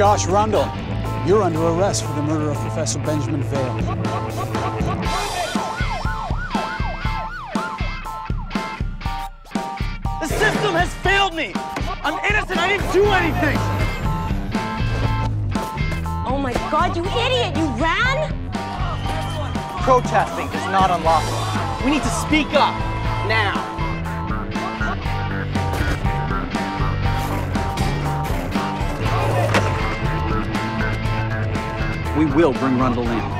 Josh Rundell. You're under arrest for the murder of Professor Benjamin Vale. The system has failed me. I'm innocent. I didn't do anything. Oh my god, you idiot! You ran? Protesting is not unlawful. We need to speak up now. We will bring Rundell in.